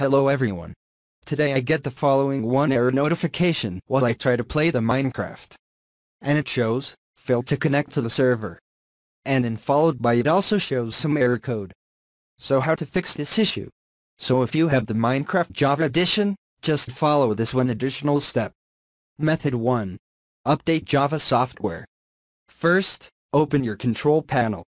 Hello everyone. Today I get the following one error notification while I try to play the Minecraft. And it shows, failed to connect to the server. And then followed by it also shows some error code. So how to fix this issue? So if you have the Minecraft Java edition, just follow this one additional step. Method 1. Update Java software. First, open your control panel.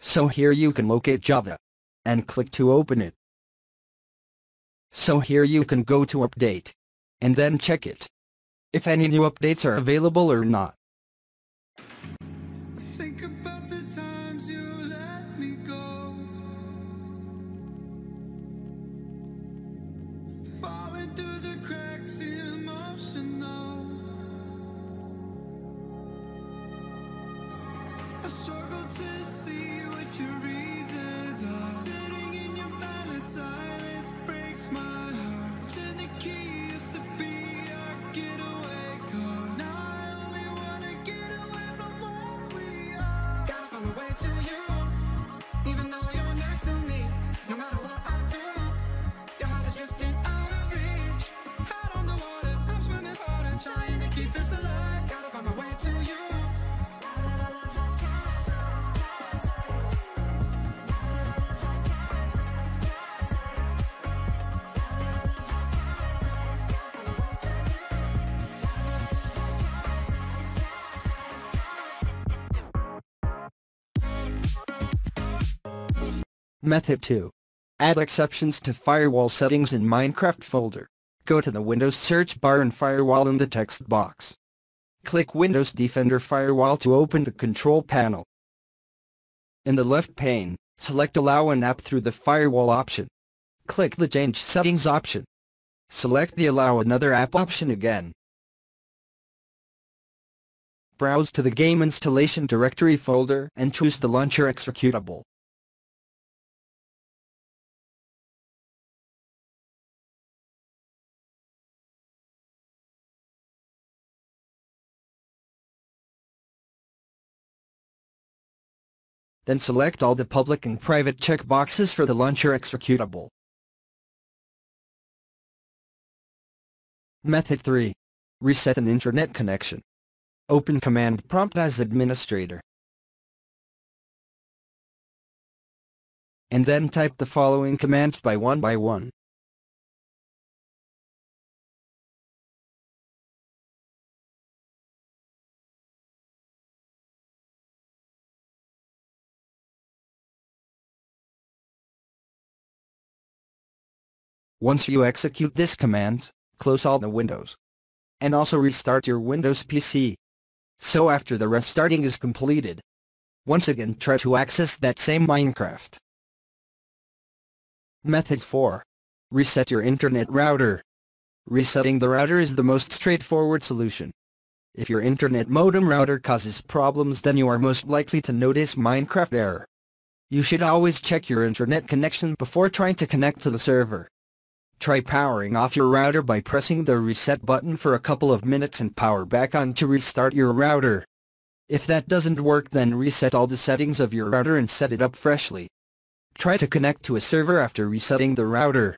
So here you can locate Java. And click to open it. So here you can go to update. And then check it. If any new updates are available or not. Think about the times you let me go. Falling through the cracks, emotional. To see what your reasons Method 2. Add exceptions to firewall settings in Minecraft folder. Go to the Windows search bar and firewall in the text box. Click Windows Defender Firewall to open the control panel. In the left pane, select Allow an app through the firewall option. Click the Change Settings option. Select the Allow another app option again. Browse to the Game Installation Directory folder and choose the launcher executable. Then select all the public and private checkboxes for the launcher executable. Method 3. Reset an internet connection. Open command prompt as administrator. And then type the following commands by one by one. Once you execute this command, close all the windows. And also restart your Windows PC. So after the restarting is completed, once again try to access that same Minecraft. Method 4. Reset your internet router. Resetting the router is the most straightforward solution. If your internet modem router causes problems then you are most likely to notice Minecraft error. You should always check your internet connection before trying to connect to the server. Try powering off your router by pressing the reset button for a couple of minutes and power back on to restart your router. If that doesn't work then reset all the settings of your router and set it up freshly. Try to connect to a server after resetting the router.